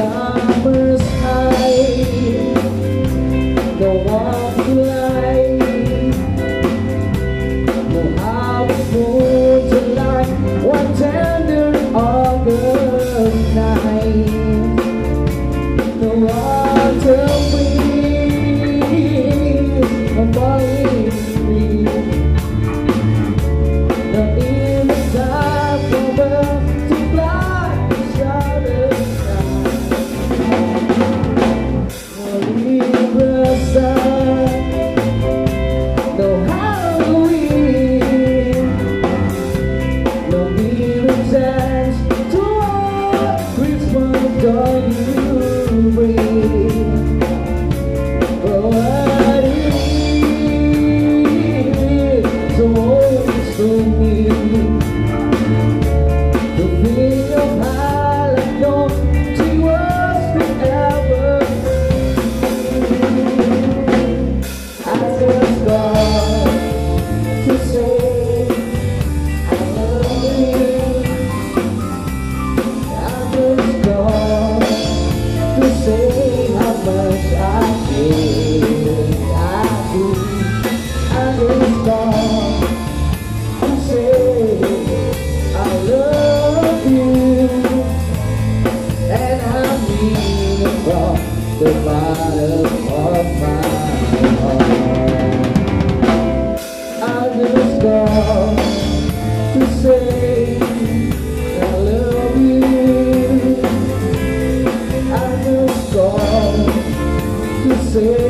No say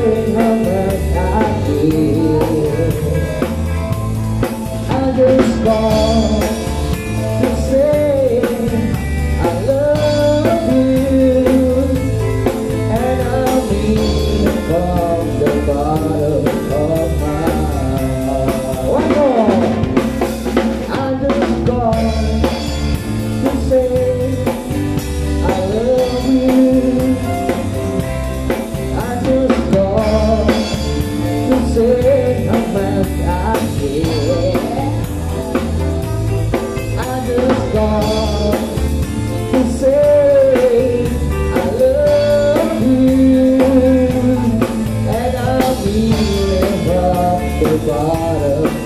love say I love you and I'll be bottom.